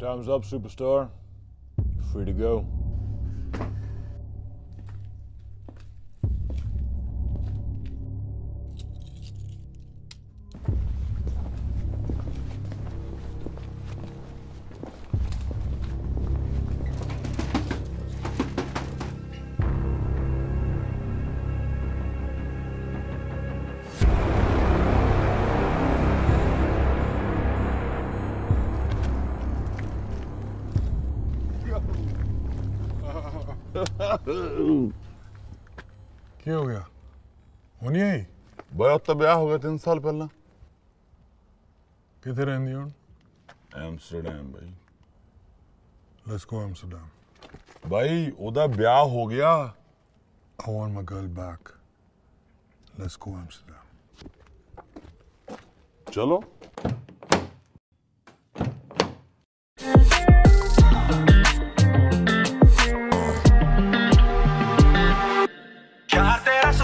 Time's up, superstar. You're free to go. ਕੀ ਹੋ ਗਿਆ? ਹੁਣ ਨਹੀਂ ਆਈ? ਬਈ ਉੱਤੇ ਵਿਆਹ ਹੋ ਗਿਆ 3 ਸਾਲ ਪਹਿਲਾਂ। ਕਿੱਥੇ ਰਹਿੰਦੀ ਹੁਣ? ਐਮਸਟਰਡਮ ਬਈ। Let's go Amsterdam. ਬਾਈ ਉਹਦਾ ਵਿਆਹ ਹੋ ਗਿਆ। I want my girl back. Let's go Amsterdam. ਚਲੋ।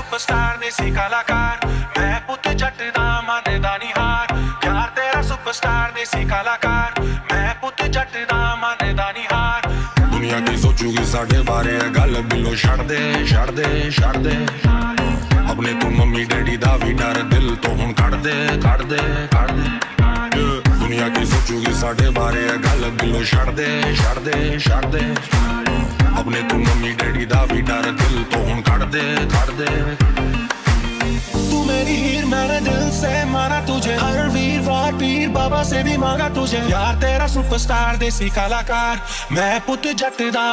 ਸੁਪਰਸਟਾਰ ਨੇ ਸੀ ਕਲਾਕਾਰ। ਮੈਂ ਪੁੱਤ ਜੱਟ ਦਾ ਮੰਨਦਾ ਨਹੀਂ ਹਾਰ। ਯਾਰ ਤੇਰਾ ਸੁਪਰਸਟਾਰ ਨੇ ਸੀ ਕਲਾਕਾਰ। ਮੈਂ ਪੁੱਤ ਜੱਟ ਦਾ ਮੰਨਦਾ ਨਹੀਂ ਹਾਰ। ਦੁਨੀਆ ਕੀ ਸੋਚੂਗੀ, ਸਾਡੇ ਬਾਰੇ ਗੱਲ ਬਿੱਲੋ ਛੱਡ ਦੇ ਛੱਡ ਦੇ ਛੱਡ ਦੇ। ਆਪਣੇ ਤੋਂ ਮੰਮੀ, ਡੈਡੀ ਦਾ ਵੀ ਡਰ ਦਿਲ ਤੋਂ ਹੁਣ ਕੱਢ ਦੇ ਕੱਢ ਦੇ ਕੱਢ ਦੇ। ਦੁਨੀਆ ਕੀ ਸੋਚੂਗੀ, ਸਾਡੇ ਬਾਰੇ ਇਹ ਗੱਲ ਬਿੱਲੋ ਛੱਡ ਦੇ ਛੱਡ ਦੇ ਛੱਡ ਦੇ। ਆਪਣੇ ਤੂੰ ਮੰਮੀ तू मेरी हीर मैंने दिल से मारा तुझे हर पीर बाबा से भी मांगा तुझे यार तेरा सुपरस्टार देसी कलाकार मैं पुत जट दा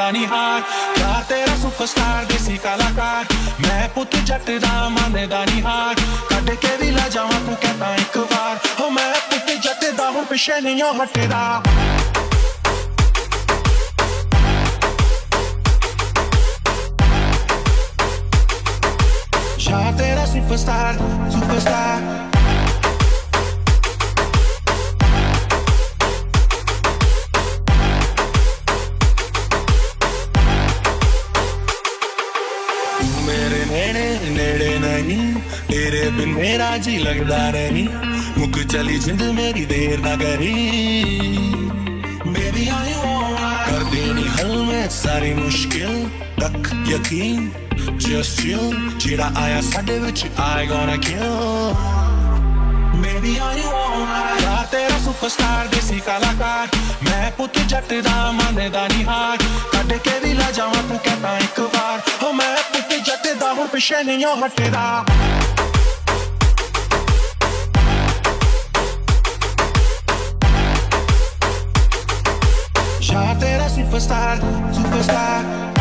दानी हार यार तेरा सुपरस्टार देसी कलाकार मैं पुत जट दा दानी हार कट के भी ला जावा तू कहता एक बार हो मैं पुत जट दा पिछे नहीं हटेदा superstar, superstar. मेरे नेड़े नेड़े नहीं तेरे बिन मेरा जी लगदा नहीं। मुक चली जिंद मेरी देर ना करी। आई कर देनी हल में सारी मुश्किल। तक यकीन जस्ट चिल जेड़ा आया साडे विच आई गोना किल मेरी ऑल वांट यार तेरा सुपरस्टार देसी कलाकार मैं पुत जट दा मानदा निहार कट के भी ला जावां तू कहता एक बार हो मैं पुत जट दा हूँ पिछे नहीं हटदा यार तेरा सुपरस्टार सुपरस्टार